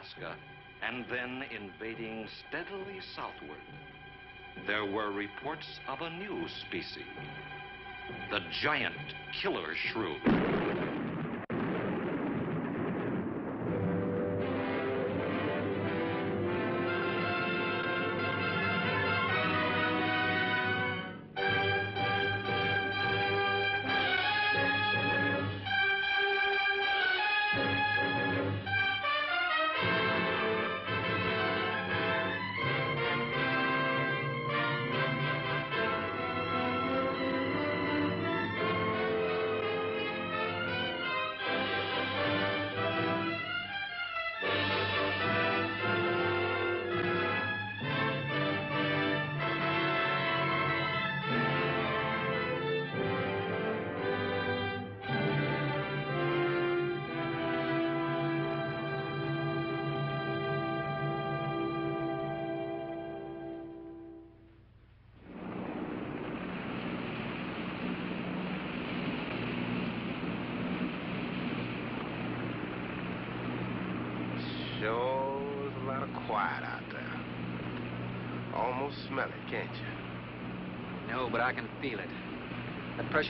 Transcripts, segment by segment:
Alaska and then invading steadily southward, there were reports of a new species, the giant killer shrew.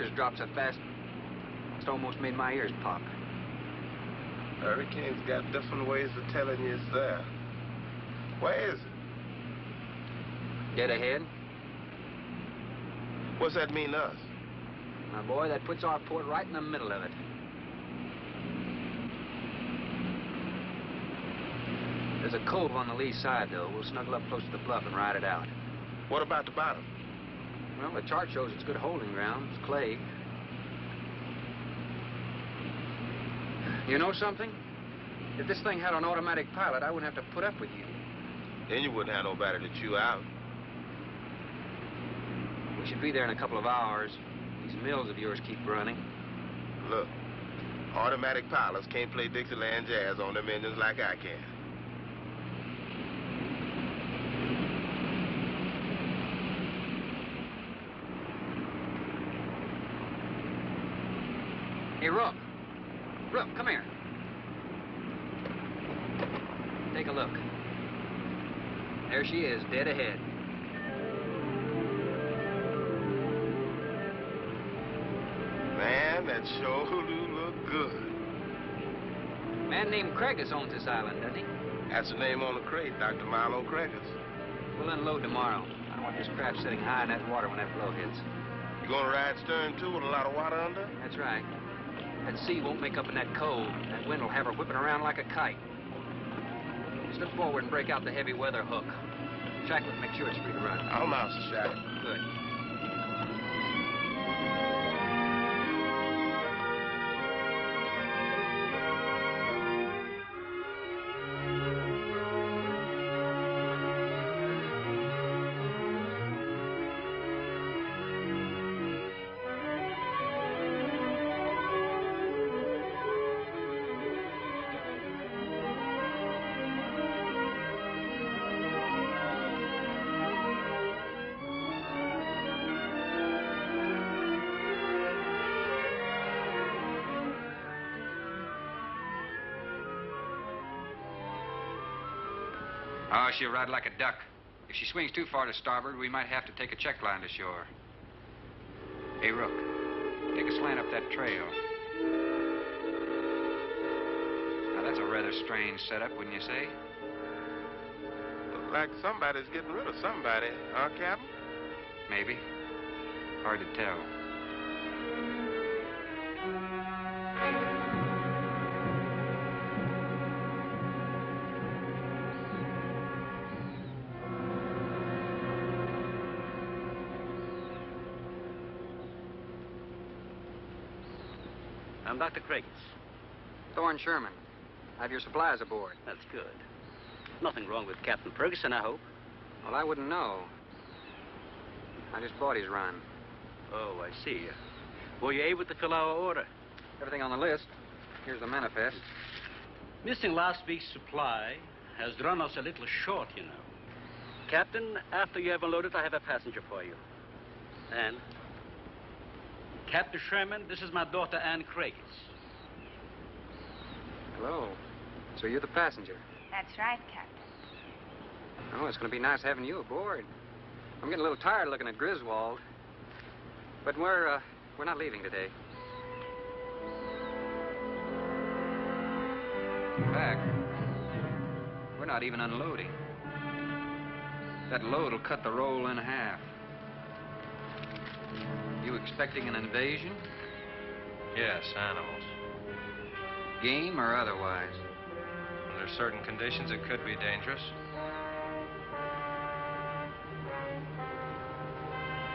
The pressure's dropped so fast, it's almost made my ears pop. Hurricane's got different ways of telling you it's there. Where is it? Dead ahead? What's that mean to us? My boy, that puts our port right in the middle of it. There's a cove on the lee side, though. We'll snuggle up close to the bluff and ride it out. What about the bottom? Well, the chart shows it's good holding ground. It's clay. You know something? If this thing had an automatic pilot, I wouldn't have to put up with you. Then you wouldn't have nobody to chew out. We should be there in a couple of hours. These mills of yours keep running. Look, automatic pilots can't play Dixieland jazz on them engines like I can. Hey, Rook. Rook, come here. Take a look. There she is, dead ahead. Man, that sure do look good. Man named Cragis owns this island, doesn't he? That's the name on the crate, Dr. Milo Craigers. We'll unload tomorrow. I don't want this craft sitting high in that water when that blow hits. You gonna ride stern too with a lot of water under? That's right. That sea won't make up in that cove. That wind will have her whipping around like a kite. Slip forward and break out the heavy weather hook. Shacklet, make sure it's free to run. I'll mouse the shack. Good. She'll ride like a duck. If she swings too far to starboard, we might have to take a check line to shore. Hey, Rook, take a slant up that trail. Now, that's a rather strange setup, wouldn't you say? Look like somebody's getting rid of somebody, huh, Captain? Maybe. Hard to tell. I'm Dr. Cragis. Thorne Sherman. Have your supplies aboard. That's good. Nothing wrong with Captain Ferguson, I hope. Well, I wouldn't know. I just bought his run. Oh, I see. Were you able to fill our order? Everything on the list. Here's the manifest. Missing last week's supply has run us a little short, you know. Captain, after you have unloaded, I have a passenger for you. Anne. Captain Sherman, this is my daughter, Anne Cragis. Hello. So you're the passenger. That's right, Captain. Oh, it's going to be nice having you aboard. I'm getting a little tired looking at Griswold. But we're, uh, we're not leaving today. In fact, we're not even unloading. That load will cut the roll in half. You expecting an invasion? Yes, animals. Game or otherwise? Under certain conditions, it could be dangerous.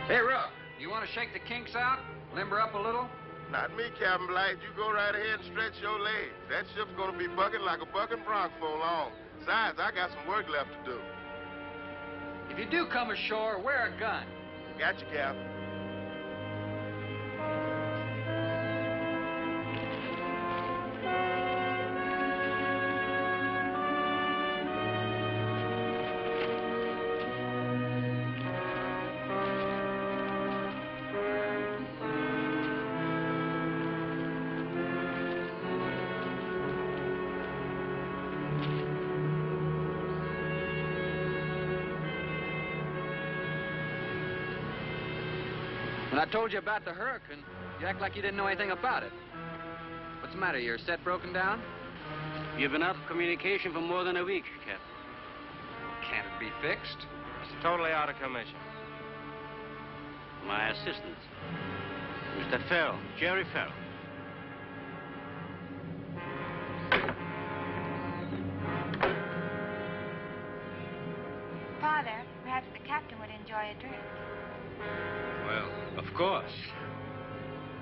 Hey, Rook, you want to shake the kinks out? Limber up a little? Not me, Captain Bligh. You go right ahead and stretch your legs. That ship's gonna be bucking like a bucking bronc for long. Besides, I got some work left to do. If you do come ashore, wear a gun. Got you, Captain. I told you about the hurricane, you act like you didn't know anything about it. What's the matter? Your set broken down? You've been out of communication for more than a week, Captain. Can't it be fixed? It's totally out of commission. My assistant, Mr. Farrell, Jerry Farrell. Father, perhaps the captain would enjoy a drink. Well, of course.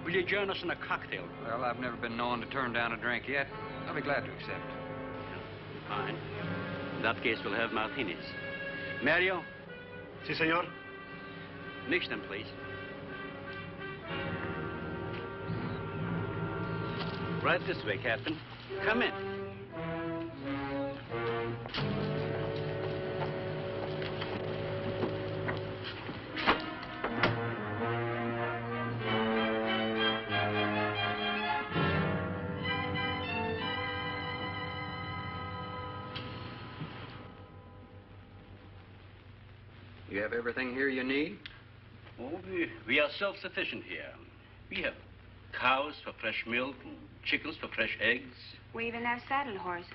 Will you join us in a cocktail? Well, I've never been known to turn down a drink yet. I'll be glad to accept. Fine. In that case, we'll have martinis. Mario, Si, senor. mix them, please. Right this way, Captain. Come in. Self-sufficient here. We have cows for fresh milk and chickens for fresh eggs. We even have saddle horses.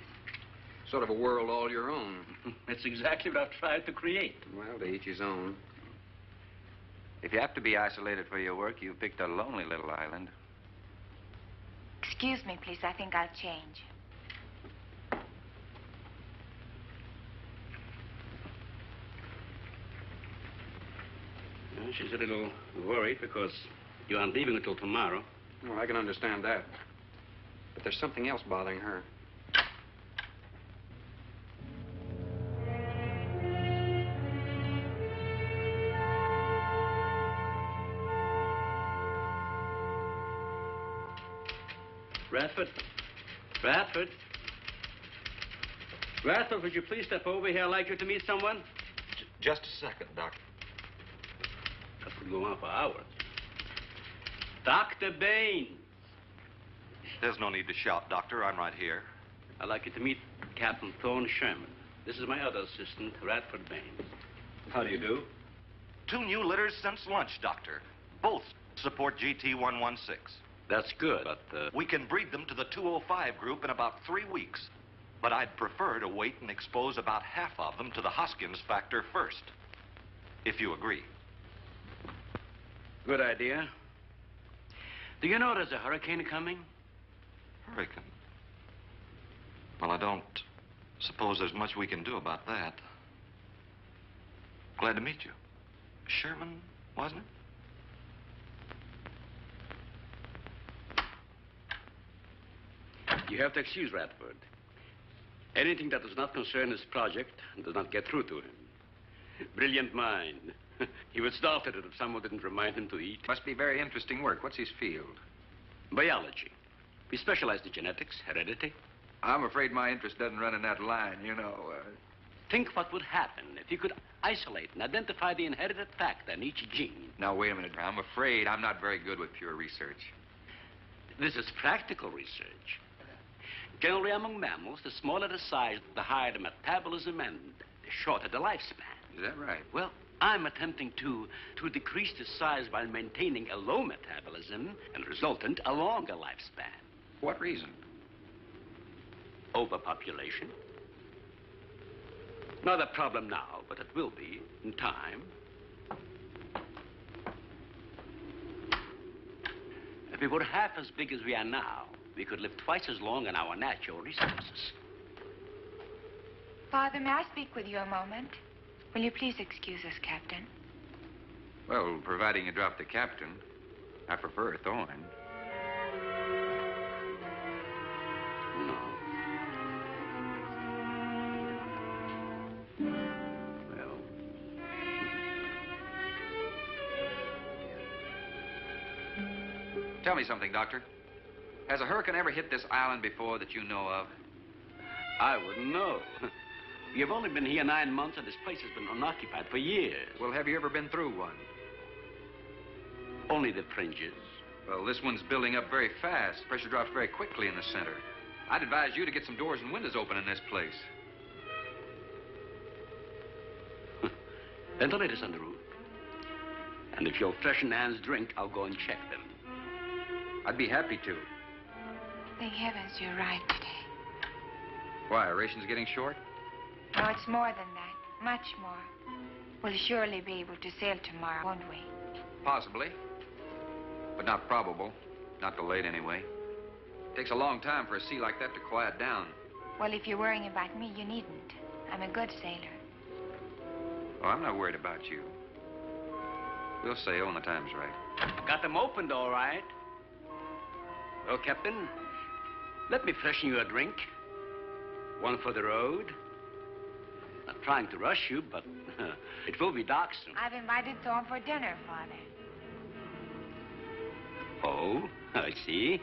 Sort of a world all your own. That's exactly what I've tried to create. Well, to each his own. If you have to be isolated for your work, you've picked a lonely little island. Excuse me, please. I think I'll change. Uh, she's a little worried because you aren't leaving until tomorrow. Well, I can understand that. But there's something else bothering her. Radford? Radford? Radford, would you please step over here? I'd like you to meet someone. Just a second, Doctor. That could go on for hours. Dr. Baines. There's no need to shout, Doctor. I'm right here. I'd like you to meet Captain Thorne Sherman. This is my other assistant, Radford Baines. How do you do? Two new litters since lunch, Doctor. Both support GT 116. That's good, but uh, We can breed them to the 205 group in about three weeks. But I'd prefer to wait and expose about half of them to the Hoskins factor first. If you agree. Good idea. Do you know there's a hurricane coming? Hurricane. Well, I don't suppose there's much we can do about that. Glad to meet you. Sherman, wasn't it? You have to excuse Radford. Anything that does not concern his project does not get through to him. Brilliant mind. he would start at it if someone didn't remind him to eat. Must be very interesting work. What's his field? Biology. We specialize in genetics, heredity. I'm afraid my interest doesn't run in that line, you know. Uh, Think what would happen if you could isolate and identify the inherited factor in each gene. now, wait a minute. I'm afraid I'm not very good with pure research. This is practical research. Generally, among mammals, the smaller the size, the higher the metabolism and the shorter the lifespan. Is that right? Well, I'm attempting to, to decrease the size while maintaining a low metabolism and resultant a longer lifespan. What reason? Overpopulation. Not a problem now, but it will be in time. If we were half as big as we are now, we could live twice as long on our natural resources. Father, may I speak with you a moment? Will you please excuse us, Captain? Well, providing you drop the captain, I prefer Thorne. No. Well, Tell me something, Doctor. Has a hurricane ever hit this island before that you know of? I wouldn't know. You've only been here nine months, and this place has been unoccupied for years. Well, have you ever been through one? Only the fringes. Well, this one's building up very fast. Pressure drops very quickly in the center. I'd advise you to get some doors and windows open in this place. Ventilators on the roof. And if you'll freshen Anne's drink, I'll go and check them. I'd be happy to. Thank heavens you're right today. Why, rations getting short? No, it's more than that. Much more. We'll surely be able to sail tomorrow, won't we? Possibly. But not probable. Not delayed anyway. It takes a long time for a sea like that to quiet down. Well, if you're worrying about me, you needn't. I'm a good sailor. Oh, I'm not worried about you. We'll sail when the time's right. Got them opened, all right. Well, Captain, let me freshen you a drink. One for the road. I'm not trying to rush you, but it will be dark soon. I've invited Thorne for dinner, Father. Oh, I see.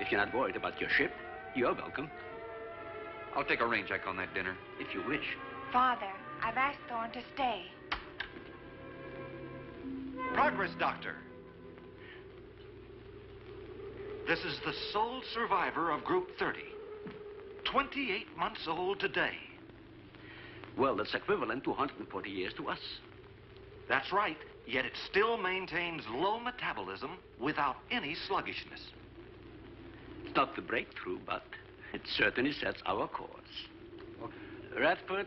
If you're not worried about your ship, you're welcome, I'll take a rain check on that dinner. if you wish. Father, I've asked Thorne to stay. Progress, Doctor. This is the sole survivor of Group 30. 28 months old today. Well, that's equivalent to 140 years to us. That's right, yet it still maintains low metabolism without any sluggishness. It's not the breakthrough, but it certainly sets our course. Radford,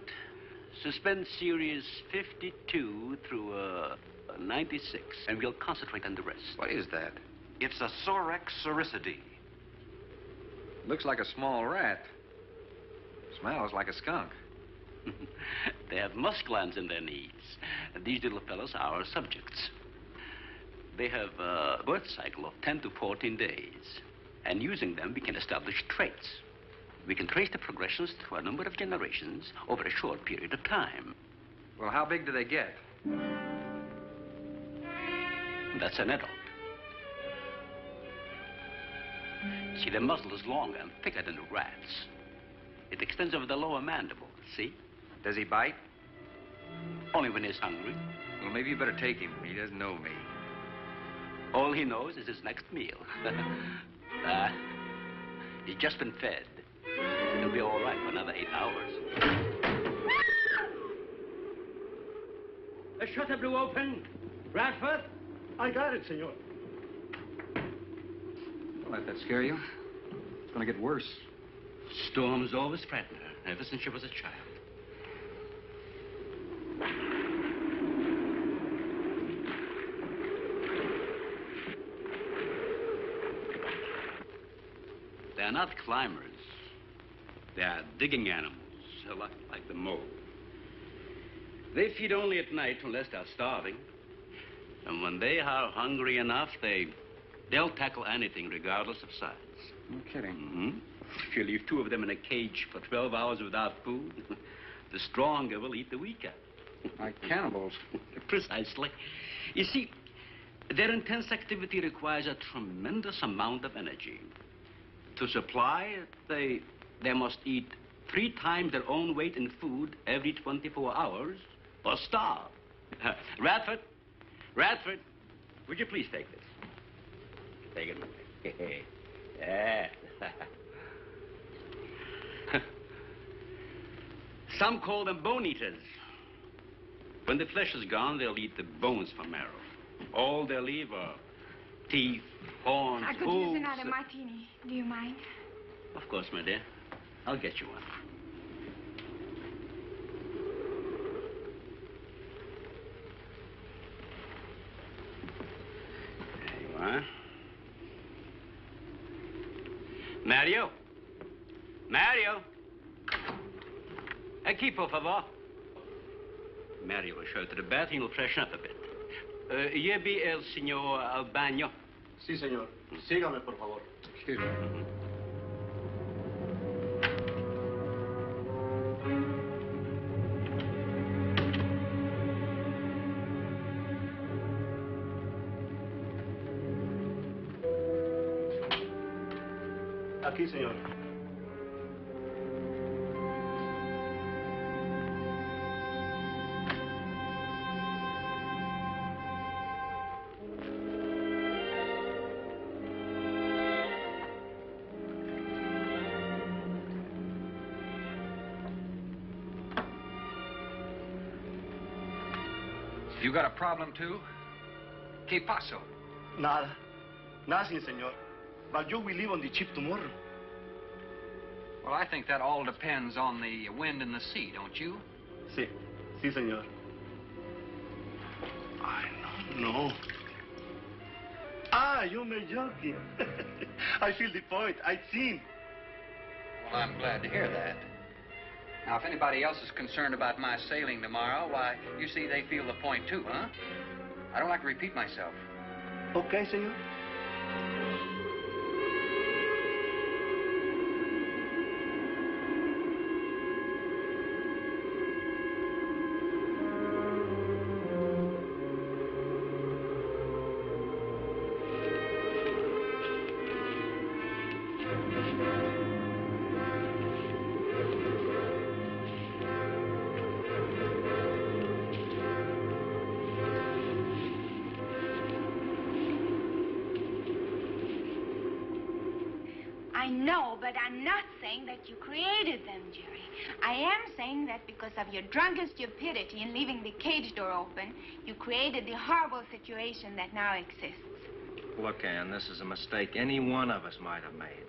suspend series 52 through uh, 96, and we'll concentrate on the rest. What is that? It's a Sorex cericidae. Looks like a small rat. Smells like a skunk. they have musk glands in their knees. And these little fellows are our subjects. They have a birth cycle of 10 to 14 days. And using them, we can establish traits. We can trace the progressions through a number of generations over a short period of time. Well, how big do they get? That's an adult. See, the muzzle is longer and thicker than the rat's. It extends over the lower mandible, see? Does he bite? Only when he's hungry. Well, maybe you better take him. He doesn't know me. All he knows is his next meal. uh, he's just been fed. He'll be all right for another eight hours. The shutter blew open. Radford? I got it, senor. Don't let that scare you. It's going to get worse. Storms always frightened her, ever since she was a child. They're not climbers. They are digging animals, lot like the mole. They feed only at night unless they're starving. And when they are hungry enough, they, they'll tackle anything regardless of size. No kidding. hmm If you leave two of them in a cage for 12 hours without food, the stronger will eat the weaker. Like cannibals. Precisely. You see, their intense activity requires a tremendous amount of energy. To supply it, they, they must eat three times their own weight in food every 24 hours or starve. Radford, Radford, would you please take this? Take it away. yeah. Some call them bone eaters. When the flesh is gone, they'll eat the bones for marrow. All they'll leave are teeth, horns, I could hooves. use another martini. Do you mind? Of course, my dear. I'll get you one. There you are. Mario? Mario? Aquí, por favor. Mario will show to the bath and he'll freshen up a bit. Uh, here be el señor al baño. Sí, señor. Sígame, por favor. Excuse me. Aquí, señor. Problem, too? ¿Qué pasó? Nada. Nothing, señor. But you will leave on the ship tomorrow. Well, I think that all depends on the wind and the sea, don't you? Sí. Sí, señor. I don't know. Ah, you're joking. I feel the point. I think. Well, I'm glad to hear that. Now, if anybody else is concerned about my sailing tomorrow, why, you see, they feel the point too, huh? I don't like to repeat myself. Okay, señor. But I'm not saying that you created them, Jerry. I am saying that because of your drunken stupidity in leaving the cage door open, you created the horrible situation that now exists. Look, Ann, this is a mistake any one of us might have made.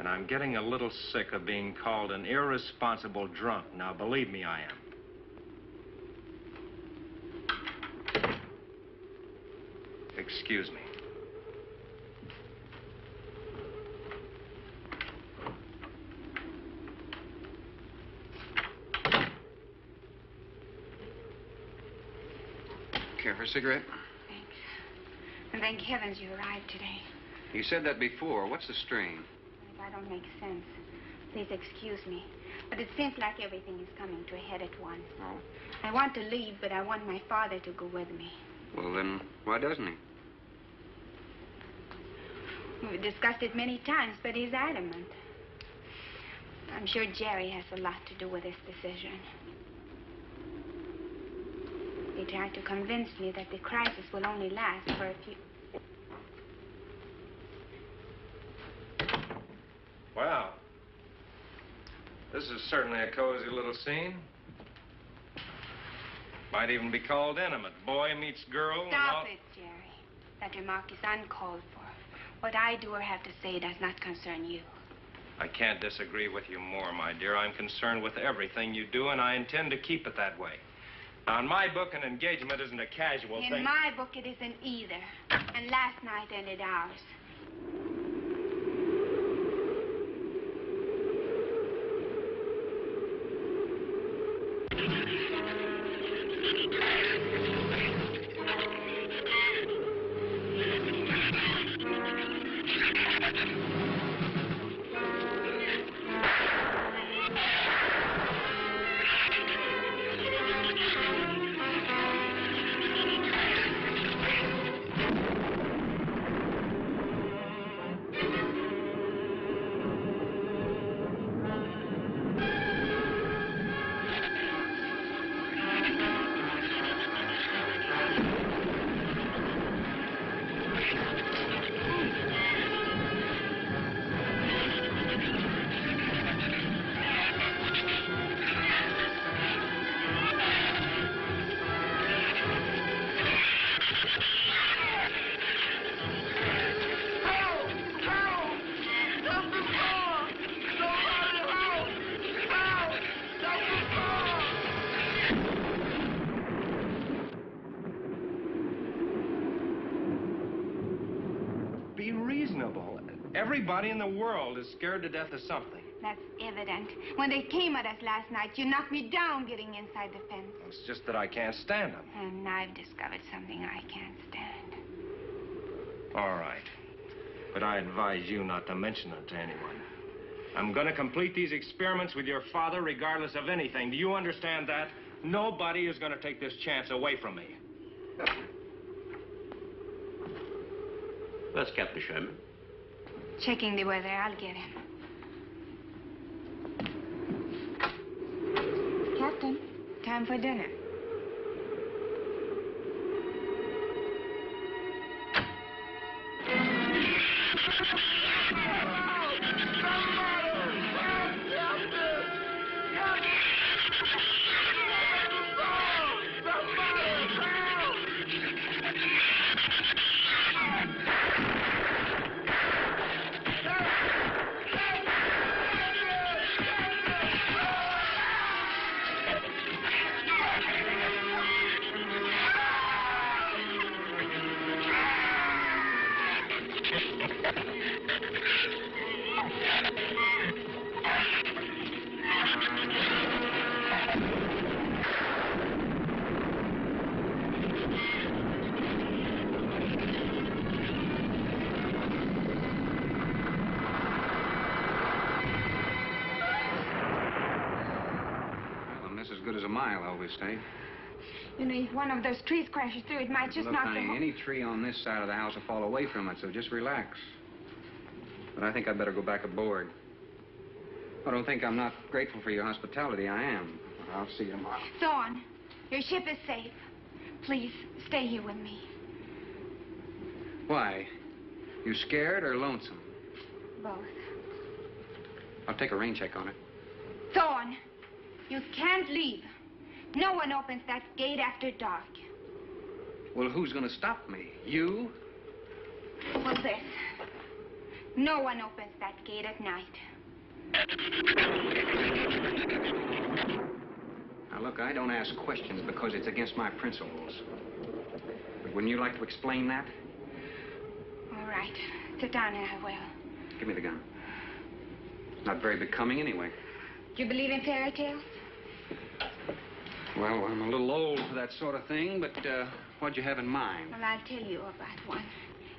And I'm getting a little sick of being called an irresponsible drunk. Now, believe me, I am. Excuse me. A cigarette? Thanks. And thank heavens you arrived today. You said that before. What's the strain? If I don't make sense, please excuse me. But it seems like everything is coming to a head at once. Oh? I want to leave, but I want my father to go with me. Well, then, why doesn't he? We've discussed it many times, but he's adamant. I'm sure Jerry has a lot to do with this decision. He tried to convince me that the crisis will only last for a few. Wow. This is certainly a cozy little scene. Might even be called intimate. Boy meets girl. Stop it, Jerry. That remark is uncalled for. What I do or have to say does not concern you. I can't disagree with you more, my dear. I'm concerned with everything you do, and I intend to keep it that way. On my book, an engagement isn't a casual In thing. In my book, it isn't either. And last night ended ours. Everybody in the world is scared to death of something. That's evident. When they came at us last night, you knocked me down getting inside the fence. It's just that I can't stand them. And I've discovered something I can't stand. All right. But I advise you not to mention it to anyone. I'm going to complete these experiments with your father regardless of anything. Do you understand that? Nobody is going to take this chance away from me. Where's Captain Sherman? Checking the weather, I'll get him. Captain, time for dinner. Always say. You know, if one of those trees crashes through, it might just Look, knock honey, the whole... any tree on this side of the house will fall away from it, so just relax. But I think I'd better go back aboard. I don't think I'm not grateful for your hospitality. I am. I'll see you tomorrow. Thorne, your ship is safe. Please, stay here with me. Why? You scared or lonesome? Both. I'll take a rain check on it. Thorne, you can't leave. No one opens that gate after dark. Well, who's going to stop me? You? Well, this. No one opens that gate at night. Now, look, I don't ask questions because it's against my principles. But wouldn't you like to explain that? All right. Sit down and I will. Give me the gun. It's not very becoming anyway. Do you believe in fairy tales? Well, I'm a little old for that sort of thing, but uh, what'd you have in mind? Well, I'll tell you about one.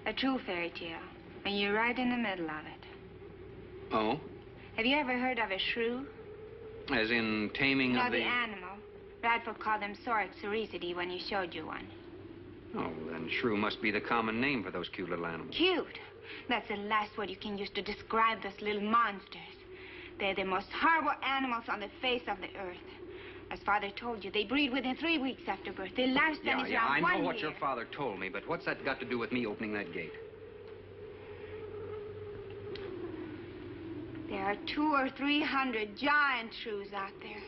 A true fairy tale. And you're right in the middle of it. Oh? Have you ever heard of a shrew? As in taming no, of the... the... animal. Radford called them Sorex cerisity when he showed you one. Oh, then shrew must be the common name for those cute little animals. Cute. That's the last word you can use to describe those little monsters. They're the most horrible animals on the face of the earth. As Father told you, they breed within three weeks after birth. Their lifespan Yeah, is yeah, around I one know what year. your father told me, but what's that got to do with me opening that gate? There are two or three hundred giant shrews out there.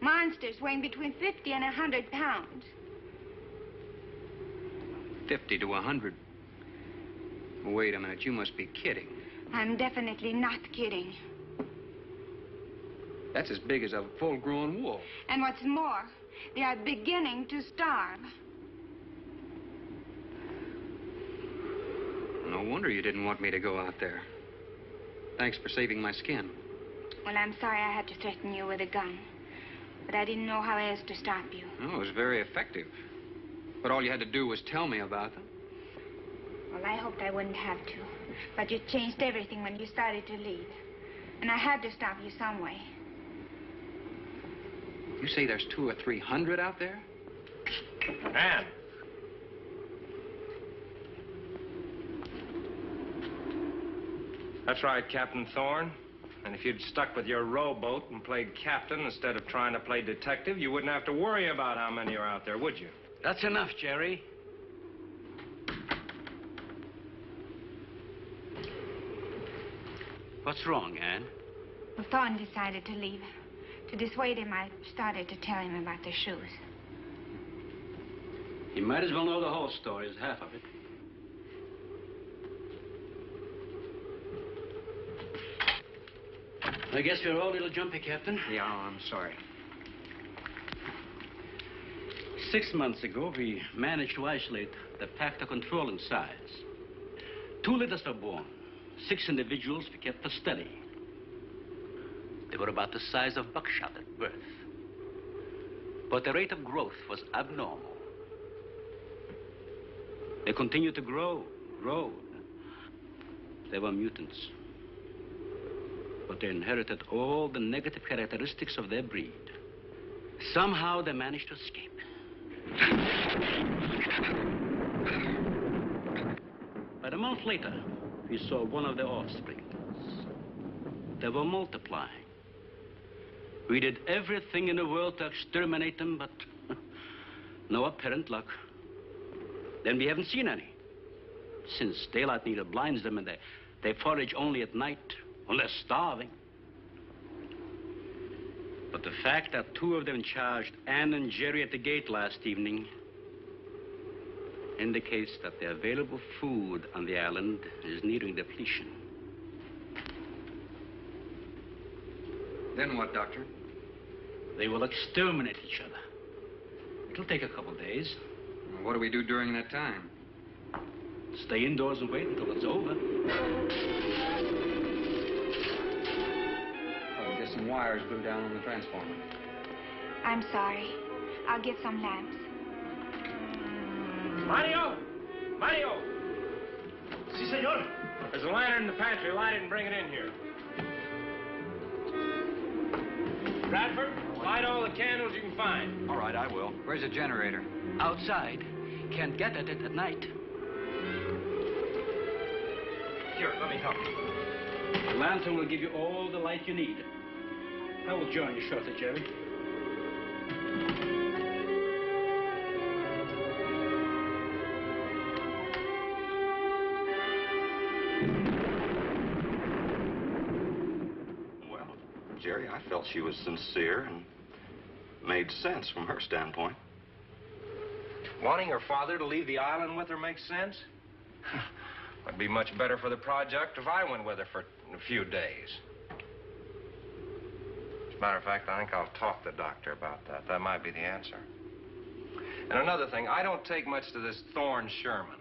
Monsters weighing between 50 and a 100 pounds. 50 to a 100. Wait a minute, you must be kidding. I'm definitely not kidding. That's as big as a full-grown wolf. And what's more, they are beginning to starve. No wonder you didn't want me to go out there. Thanks for saving my skin. Well, I'm sorry I had to threaten you with a gun. But I didn't know how else to stop you. Oh, it was very effective. But all you had to do was tell me about them. Well, I hoped I wouldn't have to. But you changed everything when you started to leave. And I had to stop you some way. You say there's two or three hundred out there? Anne. That's right, Captain Thorne. And if you'd stuck with your rowboat and played captain instead of trying to play detective, you wouldn't have to worry about how many are out there, would you? That's enough, Jerry. What's wrong, Anne? Well, Thorne decided to leave. To dissuade him, I started to tell him about the shrews. He might as well know the whole story as half of it. I guess we're all a little jumpy, Captain. Yeah, I'm sorry. Six months ago, we managed to isolate the factor controlling size. Two litters were born. six individuals we kept for study. They were about the size of buckshot at birth. But the rate of growth was abnormal. They continued to grow, grow. They were mutants. But they inherited all the negative characteristics of their breed. Somehow they managed to escape. But a month later, we saw one of their offspring. They were multiplying. We did everything in the world to exterminate them, but no apparent luck. Then we haven't seen any. Since daylight neither blinds them and they, they forage only at night, unless starving. But the fact that two of them charged Anne and Jerry at the gate last evening indicates that the available food on the island is nearing depletion. Then what, Doctor? They will exterminate each other. It'll take a couple days. What do we do during that time? Stay indoors and wait until it's over. Oh, get some wires blew down on the transformer. I'm sorry. I'll get some lamps. Mario! Mario! Sí, señor. There's a lantern in the pantry. Light it and bring it in here. Radford, light all the candles you can find. All right, I will. Where's the generator? Outside. Can't get at it at night. Here, let me help you. The lantern will give you all the light you need. I will join you shortly, Jerry. I felt she was sincere and made sense from her standpoint. Wanting her father to leave the island with her makes sense? Would be much better for the project if I went with her for a few days. As a matter of fact, I think I'll talk to the doctor about that. That might be the answer. And another thing, I don't take much to this Thorne Sherman.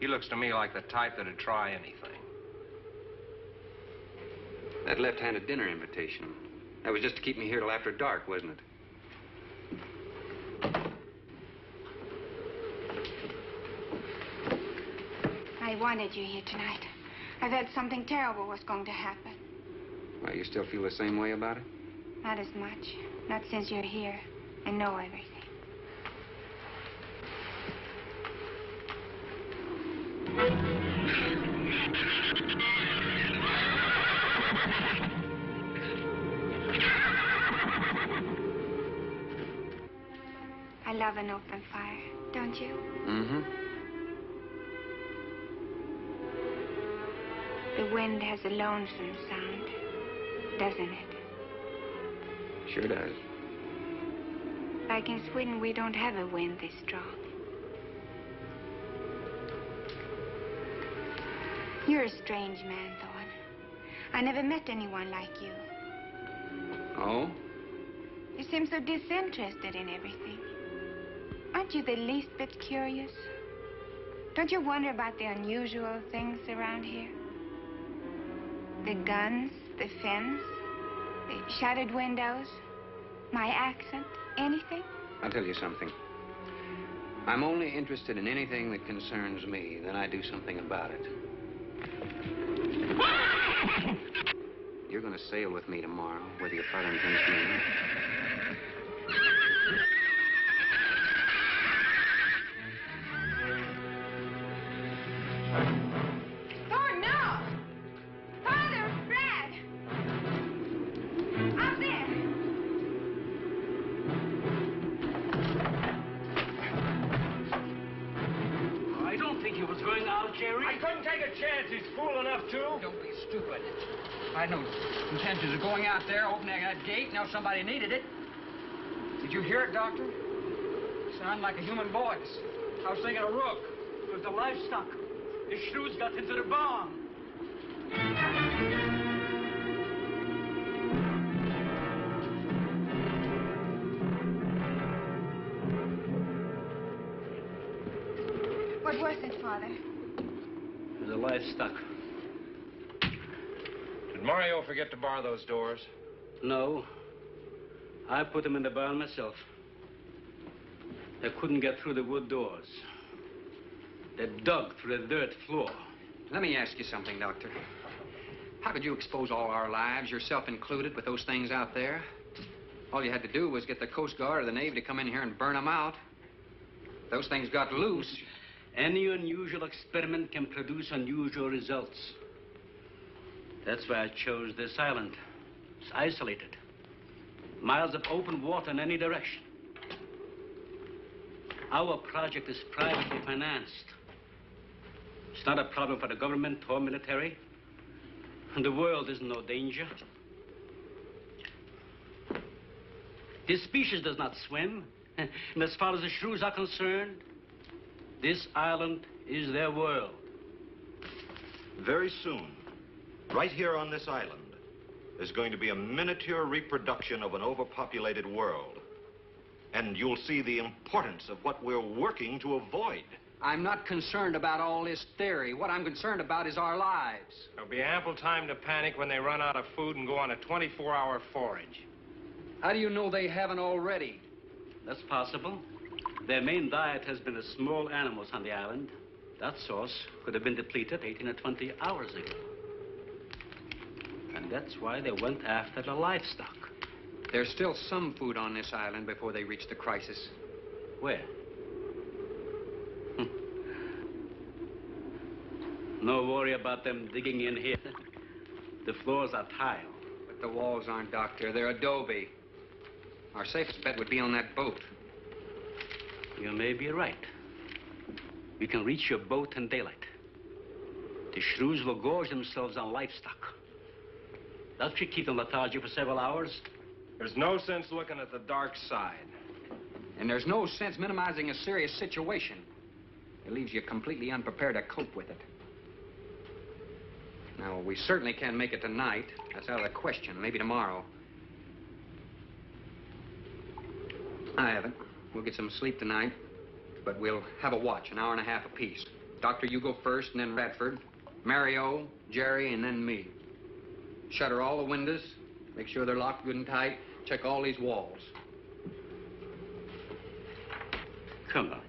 He looks to me like the type that'd try anything. That left-handed dinner invitation. That was just to keep me here till after dark, wasn't it? I wanted you here tonight. I thought something terrible was going to happen. Well, you still feel the same way about it? Not as much. Not since you're here and know everything. An open fire, don't you? Mm-hmm. The wind has a lonesome sound, doesn't it? Sure does. Like in Sweden, we don't have a wind this strong. You're a strange man, Thorne. I never met anyone like you. Oh? You seem so disinterested in everything. Aren't you the least bit curious? Don't you wonder about the unusual things around here? The guns, the fins, the shattered windows, my accent, anything? I'll tell you something. I'm only interested in anything that concerns me. Then I do something about it. You're going to sail with me tomorrow, whether your father intends to or Sounded like a human voice. I was thinking of Rook. It was the livestock. The shrews got into the barn. What was it, Father? It was the livestock. Did Mario forget to bar those doors? No. I put them in the barn myself. They couldn't get through the wood doors. They dug through the dirt floor. Let me ask you something, Doctor. How could you expose all our lives, yourself included, with those things out there? All you had to do was get the Coast Guard or the Navy to come in here and burn them out. Those things got loose. Any unusual experiment can produce unusual results. That's why I chose this island. It's isolated. Miles of open water in any direction. Our project is privately financed. It's not a problem for the government or military. And the world is in no danger. This species does not swim. And as far as the shrews are concerned, this island is their world. Very soon, right here on this island, there's going to be a miniature reproduction of an overpopulated world. And you'll see the importance of what we're working to avoid. I'm not concerned about all this theory. What I'm concerned about is our lives. There'll be ample time to panic when they run out of food and go on a 24-hour forage. How do you know they haven't already? That's possible. Their main diet has been the small animals on the island. That source could have been depleted 18 or 20 hours ago. And that's why they went after the livestock. There's still some food on this island before they reach the crisis. Where? Hmm. no worry about them digging in here. The floors are tile. But the walls aren't, Doctor. They're adobe. Our safest bet would be on that boat. You may be right. We can reach your boat in daylight. The shrews will gorge themselves on livestock. That should keep them lethargic for several hours. There's no sense looking at the dark side. And there's no sense minimizing a serious situation. It leaves you completely unprepared to cope with it. Now, we certainly can't make it tonight. That's out of the question. Maybe tomorrow. I haven't. We'll get some sleep tonight, but we'll have a watch, an hour and a half apiece. Doctor, you go first, and then Radford, Mario, Jerry, and then me. Shutter all the windows, make sure they're locked good and tight, check all these walls. Come on.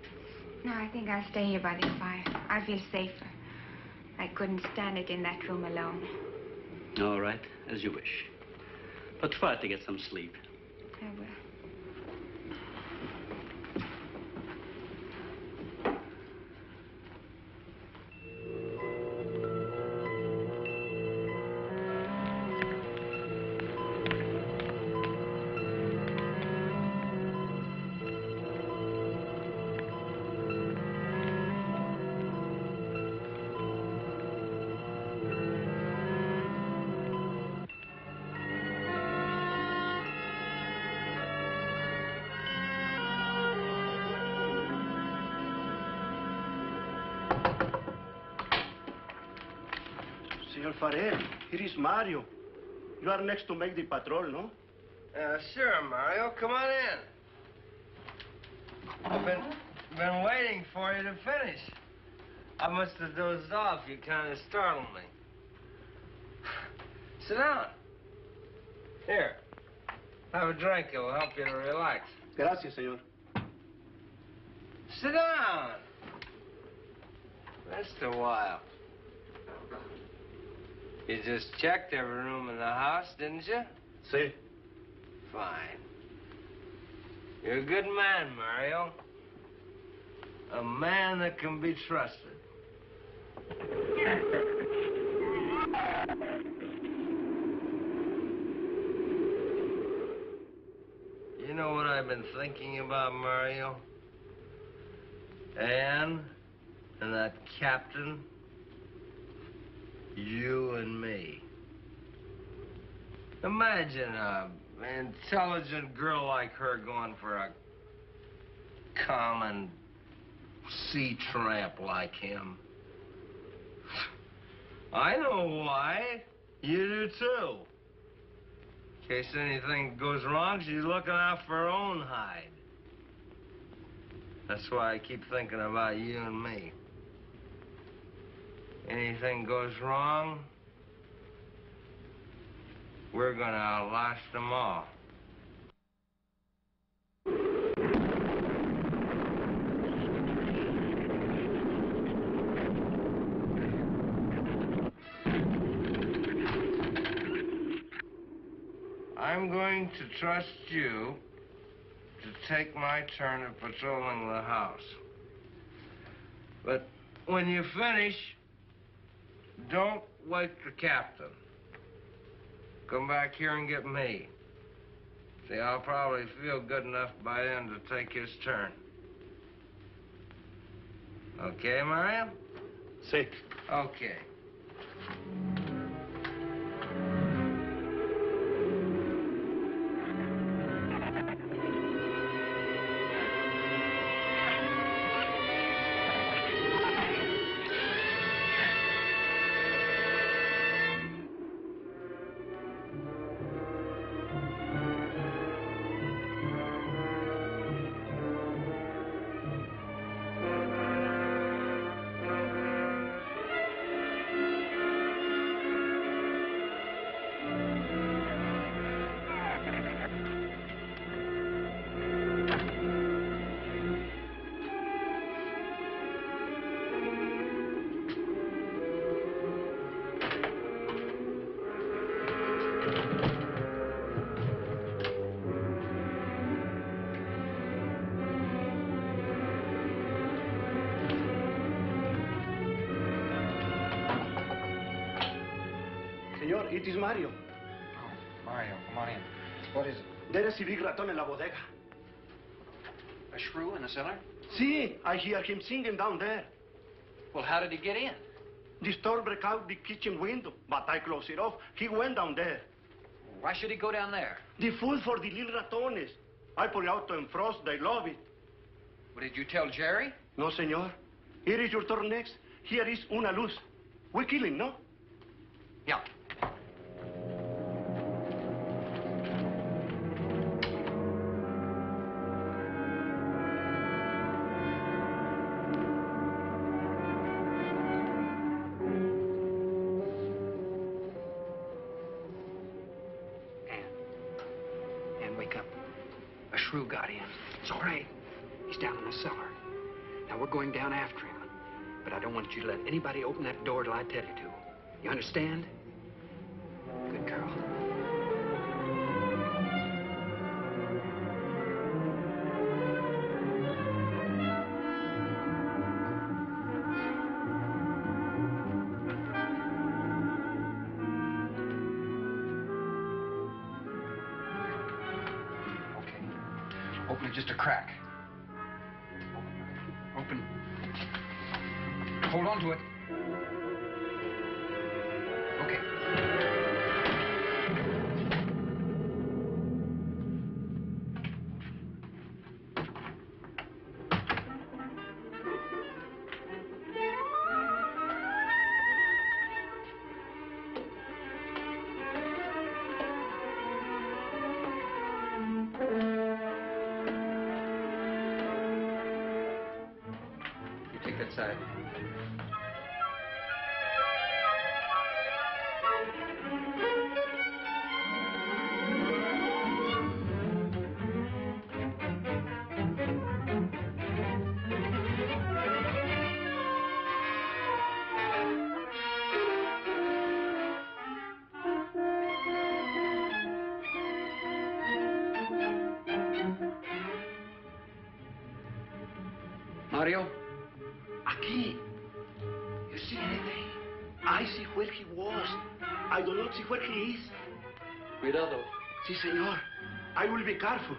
No, I think I'll stay here by the fire. I feel safer. I couldn't stand it in that room alone. All right, as you wish. But try to get some sleep. I will. Mario. You are next to make the patrol, no? Uh, sure, Mario. Come on in. I've been, been waiting for you to finish. I must have dozed off. You kind of startled me. Sit down. Here. Have a drink. It'll help you to relax. Gracias, senor. Sit down. Mr. Wild. You just checked every room in the house, didn't you? Sí. Fine. You're a good man, Mario. A man that can be trusted. You know what I've been thinking about, Mario? Ann and that captain. You and me. Imagine a intelligent girl like her going for a common sea tramp like him. I know why. You do too. In case anything goes wrong, she's looking out for her own hide. That's why I keep thinking about you and me. Anything goes wrong, we're gonna outlast them all. I'm going to trust you to take my turn of patrolling the house. But when you finish, don't wake the captain. Come back here and get me. See, I'll probably feel good enough by then to take his turn. Okay, Mario? Sí. Okay. It is Mario. Oh, Mario, come on in. What is it? There is a big raton en la bodega. A shrew in the cellar? See, I hear him singing down there. Well, how did he get in? The storm broke out the kitchen window, but I closed it off. He went down there. Why should he go down there? The food for the little ratones. I put it out to frost. They love it. What did you tell Jerry? No, senor. Here is your turn next. Here is una luz. We kill him, no? Yeah. Anybody open that door till I tell you to. You understand? Where he is. Cuidado. Sí, senor. I will be careful.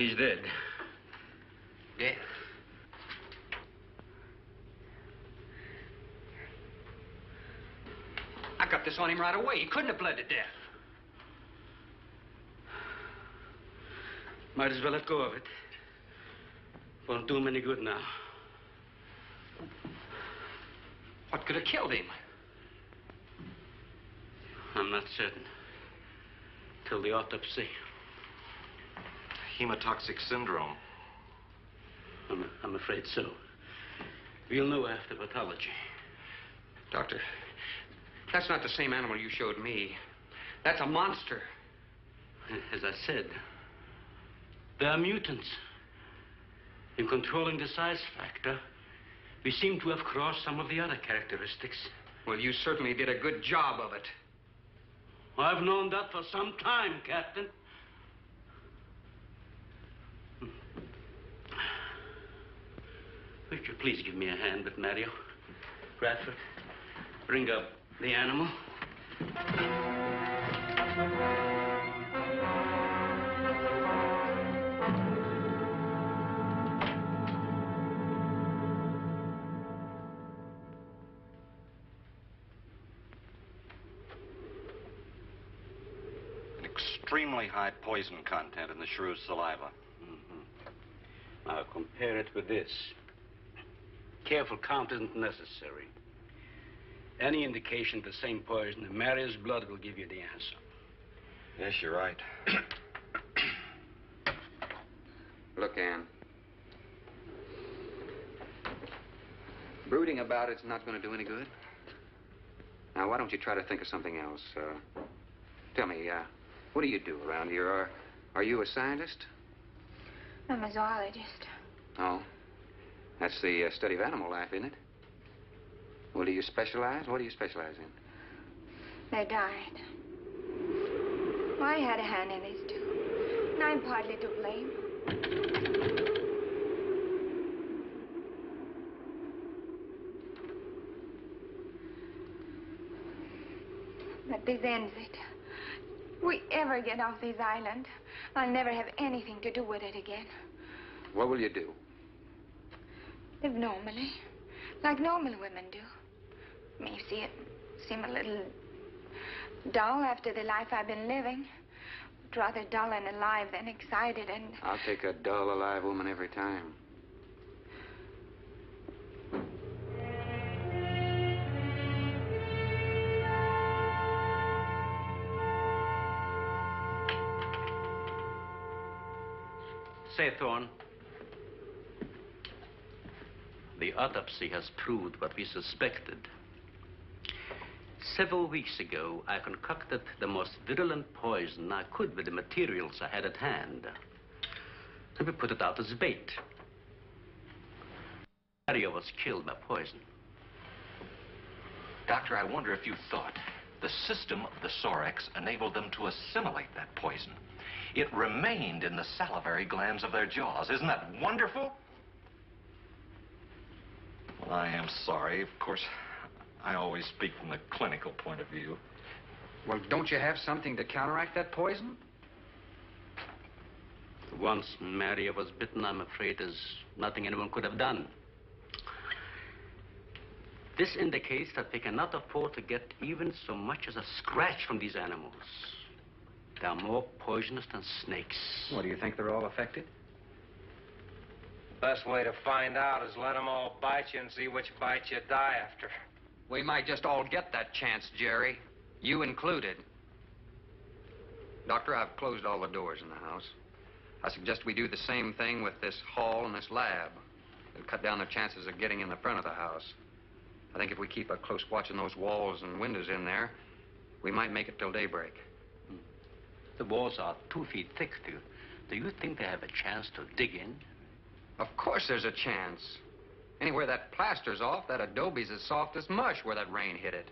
He's dead. Dead. I got this on him right away. He couldn't have bled to death. Might as well let go of it. Won't do him any good now. What could have killed him? I'm not certain. Till the autopsy. Hemotoxic syndrome. I'm, I'm afraid so. We'll know after pathology. Doctor, that's not the same animal you showed me. That's a monster. As I said, they are mutants. In controlling the size factor, we seem to have crossed some of the other characteristics. Well, you certainly did a good job of it. I've known that for some time, Captain. Would you please give me a hand with Mario? Radford, bring up the animal. An extremely high poison content in the shrew's saliva. Mm-hmm. Now compare it with this. Careful count isn't necessary. Any indication of the same poison in Mario's blood will give you the answer. Yes, you're right. Look, Ann. Brooding about it's not going to do any good. Now, why don't you try to think of something else? Uh, tell me, uh, what do you do around here? Are, are you a scientist? I'm a zoologist. Oh. That's the uh, study of animal life, isn't it? Well, do you specialize? What do you specialize in? They died. Well, I had a hand in this, too. And I'm partly to blame. But this ends it. If We ever get off this island, I'll never have anything to do with it again. What will you do? Live normally, like normal women do. May you see it seem a little dull after the life I've been living. But rather dull and alive than excited and I'll take a dull, alive woman every time. Say, Thorne. The autopsy has proved what we suspected. Several weeks ago, I concocted the most virulent poison I could with the materials I had at hand. And we put it out as bait. Mario was killed by poison. Doctor, I wonder if you thought the system of the Sorex enabled them to assimilate that poison. It remained in the salivary glands of their jaws. Isn't that wonderful? Well, I am sorry. Of course, I always speak from the clinical point of view. Well, don't you have something to counteract that poison? Once Mario was bitten, I'm afraid there's nothing anyone could have done. This indicates that we cannot afford to get even so much as a scratch from these animals. They are more poisonous than snakes. What, do you think they're all affected? Best way to find out is let them all bite you and see which bite you die after. We might just all get that chance, Jerry. You included. Doctor, I've closed all the doors in the house. I suggest we do the same thing with this hall and this lab. It'll cut down the chances of getting in the front of the house. I think if we keep a close watch on those walls and windows in there, we might make it till daybreak. Hmm. The walls are two feet thick. Do you, do you think they have a chance to dig in? Of course there's a chance. Anywhere that plaster's off, that adobe's as soft as mush where that rain hit it.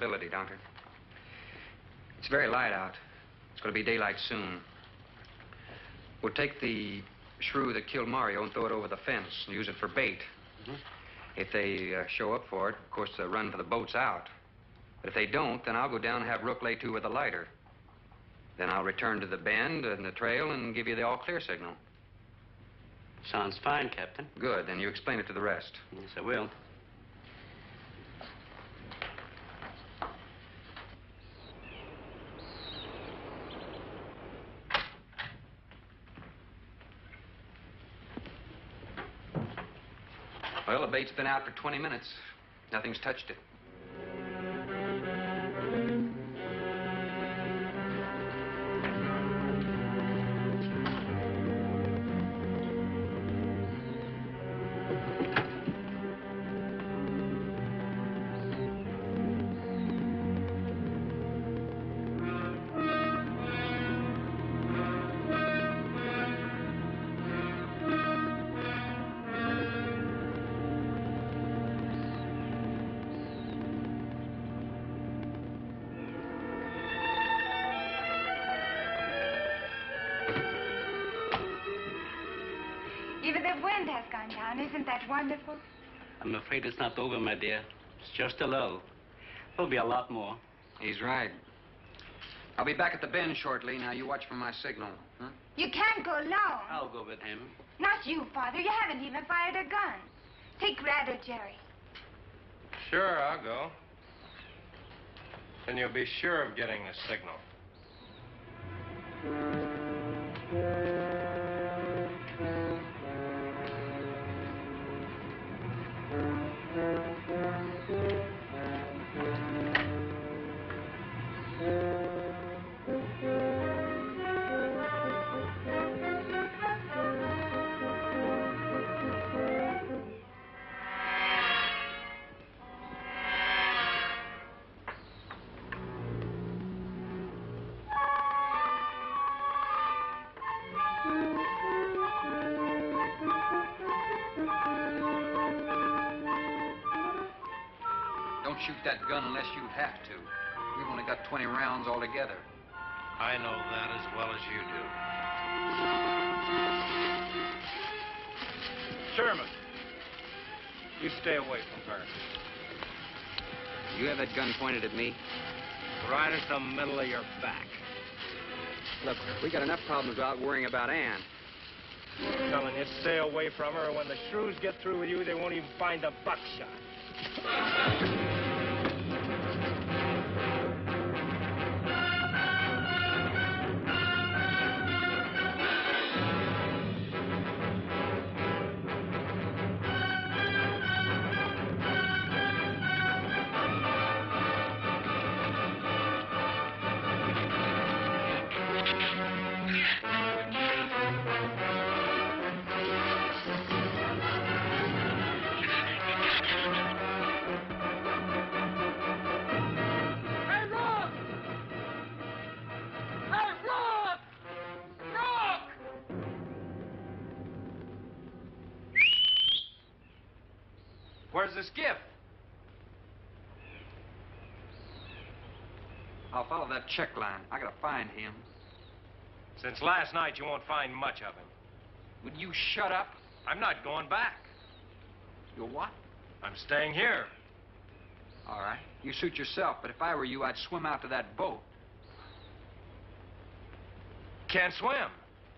Possibility, Doctor. It's very light out. It's going to be daylight soon. We'll take the shrew that killed Mario and throw it over the fence and use it for bait. If they uh, show up for it, of course, they'll run for the boats out. But if they don't, then I'll go down and have Rook lay to with a lighter. Then I'll return to the bend and the trail and give you the all clear signal. Sounds fine, Captain. Good. Then you explain it to the rest. Yes, I will. Bait's been out for 20 minutes. Nothing's touched it. Wind has gone down. Isn't that wonderful? I'm afraid it's not over, my dear. It's just a lull. There'll be a lot more. He's right. I'll be back at the bend shortly. Now, you watch for my signal. Huh? You can't go alone. I'll go with him. Not you, Father. You haven't even fired a gun. Take Red or Jerry. Sure, I'll go. Then you'll be sure of getting the signal. Gun pointed at me? Right at the middle of your back. Look, we got enough problems without worrying about Ann. I'm telling you, stay away from her, or when the shrews get through with you, they won't even find the buckshot. Where's the skiff? I'll follow that check line. I gotta find him. Since last night, you won't find much of him. Would you shut up? I'm not going back. You what? I'm staying here. All right. You suit yourself, but if I were you, I'd swim out to that boat. Can't swim.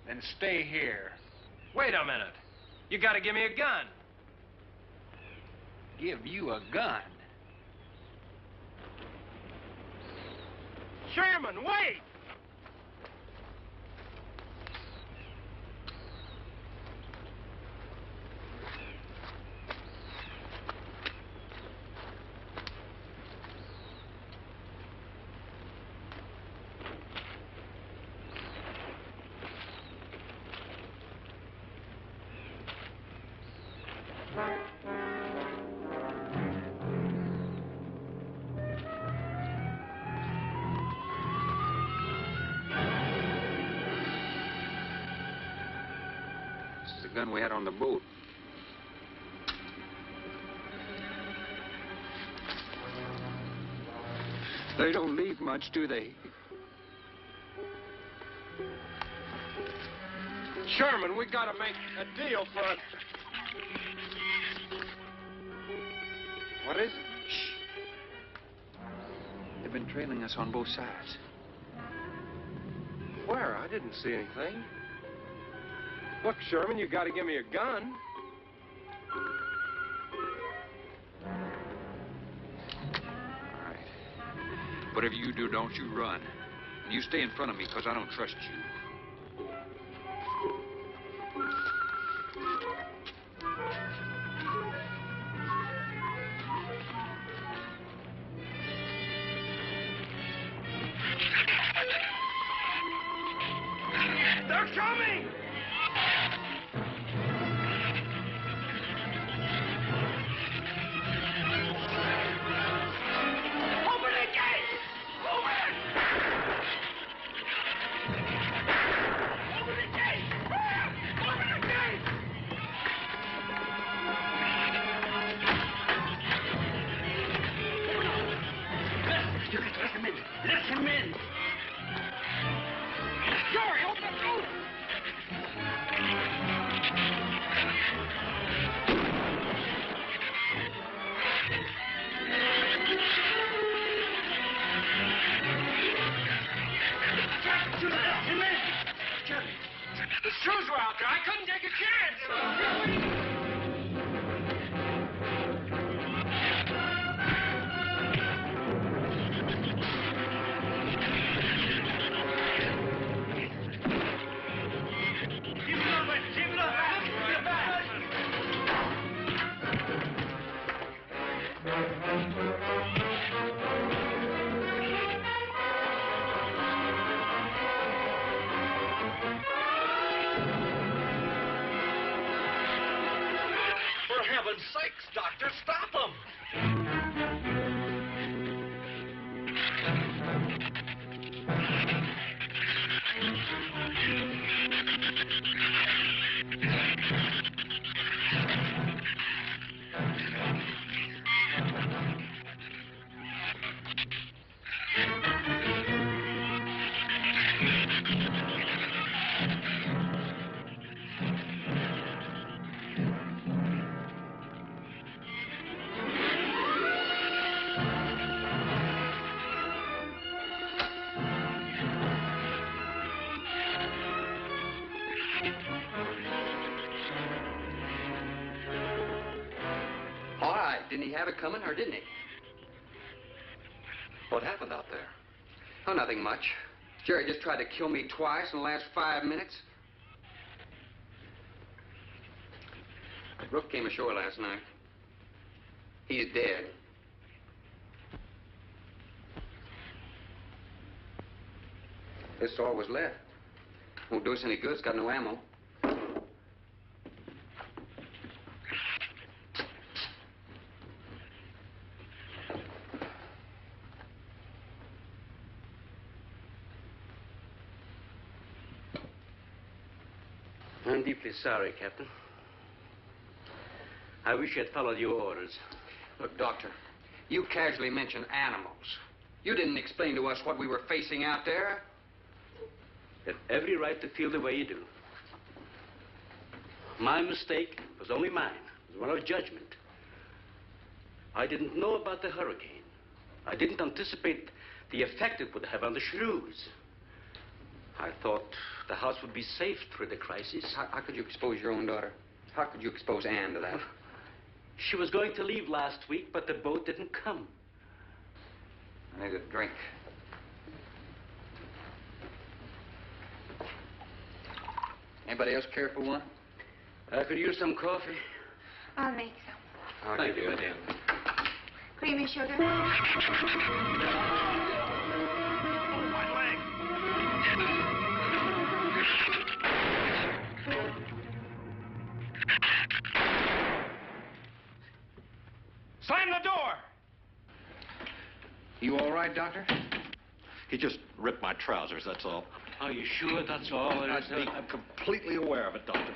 Then stay here. Wait a minute. You gotta give me a gun. Give you a gun. Sherman, wait! Gun we had on the boat. They don't leave much, do they? Sherman, we gotta make a deal for it. What is it? Shh. They've been trailing us on both sides. Where? I didn't see anything. Look, Sherman, you gotta give me a gun. All right. Whatever you do, don't you run. And you stay in front of me, because I don't trust you. Coming, or didn't he? What happened out there? Oh, nothing much. Jerry just tried to kill me twice in the last five minutes. Rook came ashore last night. He's dead. This all was left. Won't do us any good. It's got no ammo. I'm sorry, Captain. I wish I'd followed your orders. Look, Doctor, you casually mentioned animals. You didn't explain to us what we were facing out there. You have every right to feel the way you do. My mistake was only mine. It was one of judgment. I didn't know about the hurricane. I didn't anticipate the effect it would have on the shrews. I thought the house would be safe through the crisis. How, how could you expose your own daughter? How could you expose Ann to that? She was going to leave last week, but the boat didn't come. I need a drink. Anybody else care for one? I could use some coffee. I'll make some. Thank you, madam. Creamy sugar? You all right, Doctor? He just ripped my trousers, that's all. Are you sure that's all there is? I'm, I'm completely aware of it, Doctor.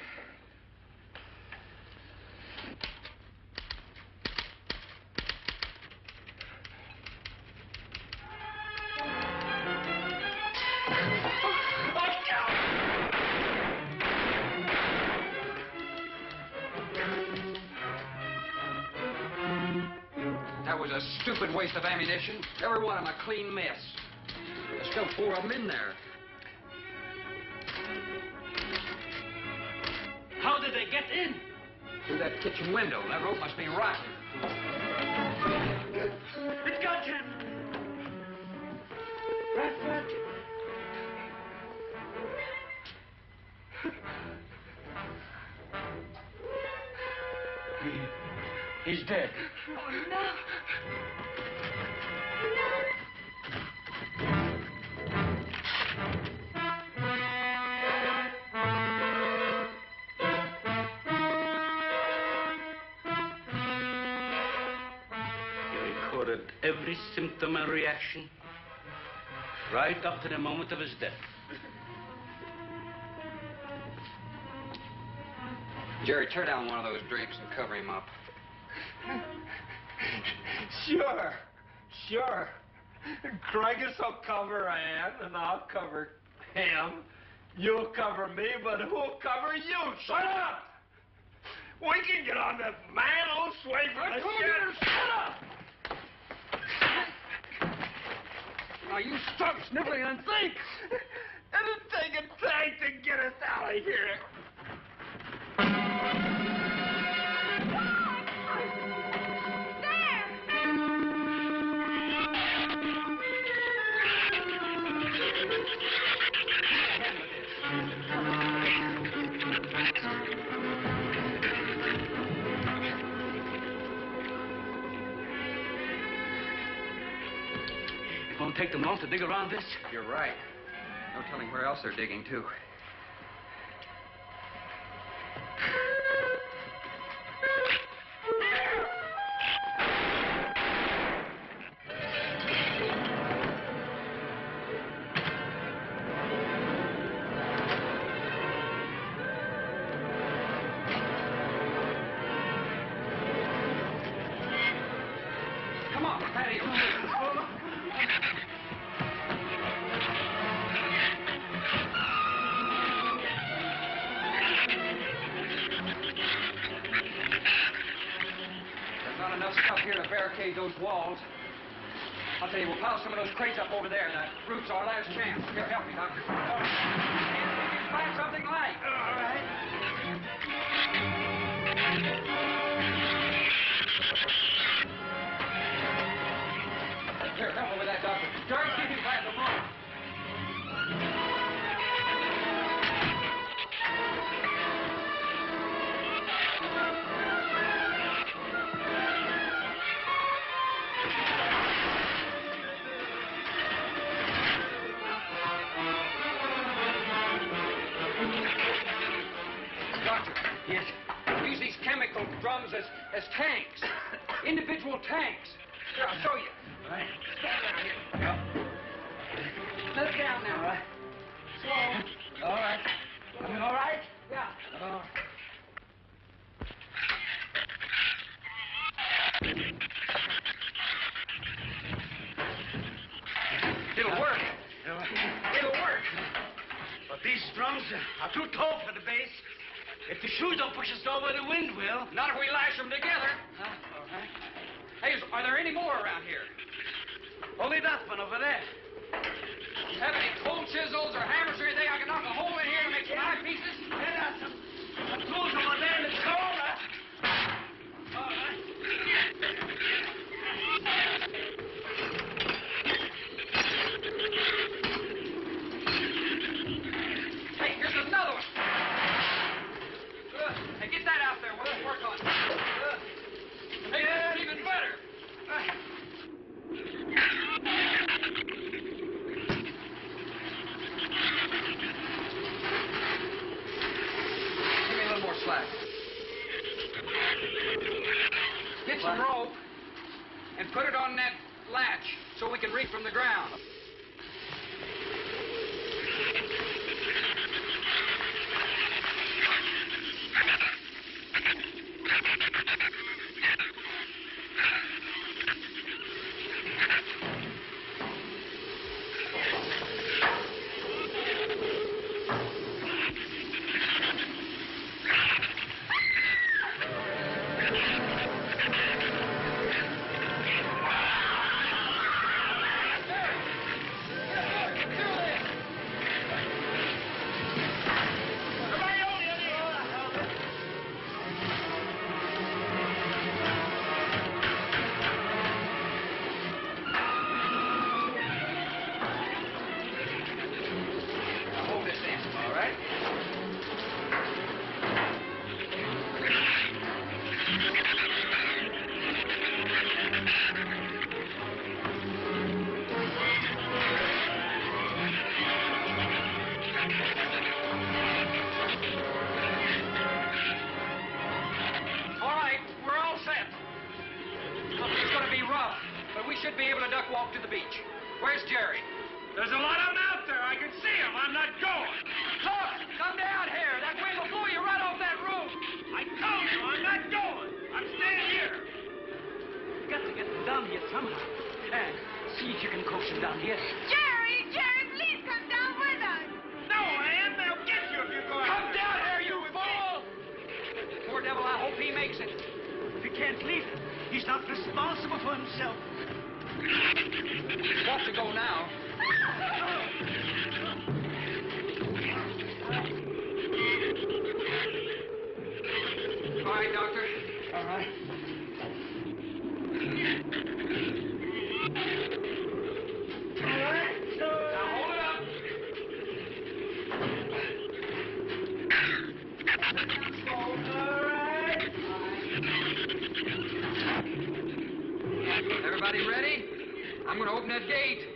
Four of them in there. Symptom reaction, right up to the moment of his death. Jerry, tear down one of those drapes and cover him up. Sure, sure. Cragis will cover Ann, and I'll cover him. You'll cover me, but who'll cover you? Shut up! We can get on that man old sway for the shit. Shut up! Now, you stop sniveling and think. It'll take a tank to get us out of here. Take them long to dig around this. You're right. No telling where else they're digging, too. If the shrews don't push us over, the wind will. Not if we lash them together. Huh? All right. Hey, are there any more around here? Only that one over there. You Have any cold chisels or hammers or anything I can knock a hole in here to make some eye pieces? Yeah, some, some tools over there some rope and put it on that latch so we can reach from the ground. There's a lot of them out there. I can see them. I'm not going. Look, come down here. That wind will blow you right off that roof. I told you I'm not going. I'm staying here. You got to get them down here somehow. And see if you can coax them down here. Jerry, Jerry, please come down with us. No, Ann, they'll get you if you go out Come there. down here, you fool! Poor devil, I hope he makes it. We can't leave him. He's not responsible for himself. He's got to go now. Everybody ready? I'm going to open that gate.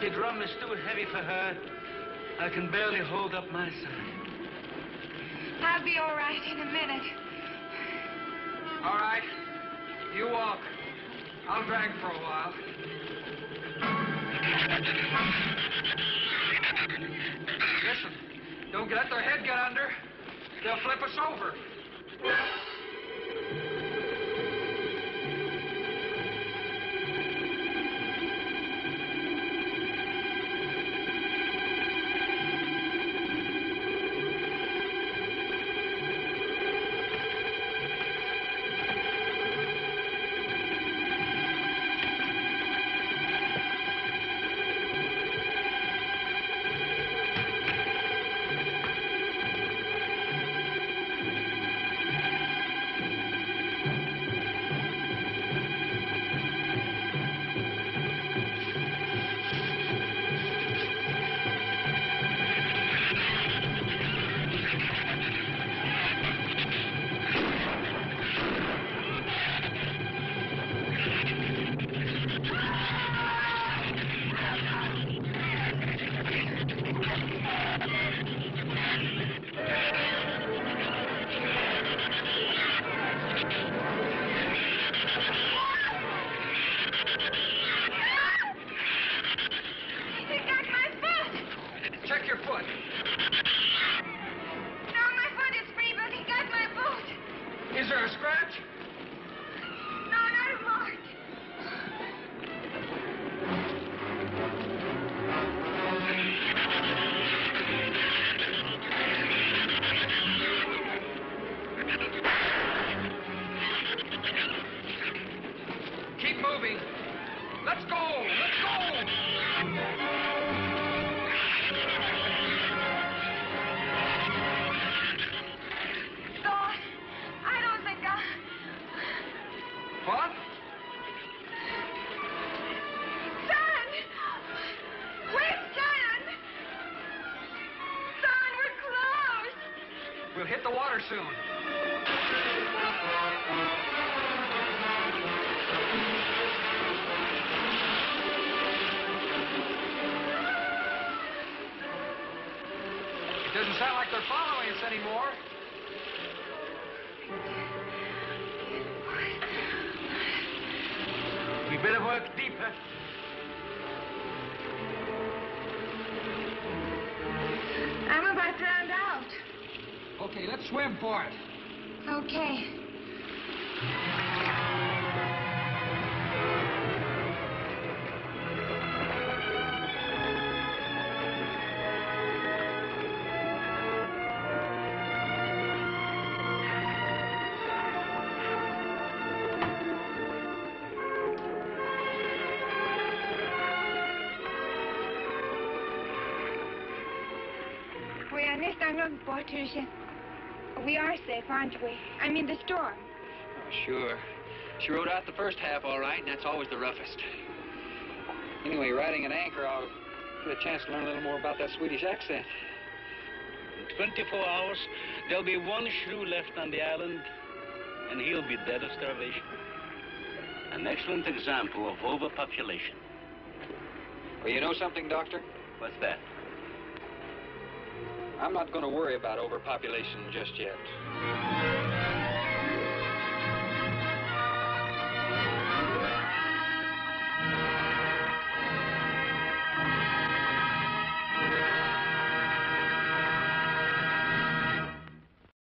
Empty drum is too heavy for her. I can barely hold up my side. I'll be all right in a minute. All right, you walk. I'll drag for a while. Listen, don't let their head get under. They'll flip us over. Let's go! Okay. We are on the Patricia. We are safe, aren't we? I mean the storm. Oh, sure. She rode out the first half all right, and that's always the roughest. Anyway, riding an anchor, I'll get a chance to learn a little more about that Swedish accent. In 24 hours, there'll be one shrew left on the island, and he'll be dead of starvation. An excellent example of overpopulation. Well, you know something, Doctor? What's that? I'm not going to worry about overpopulation just yet.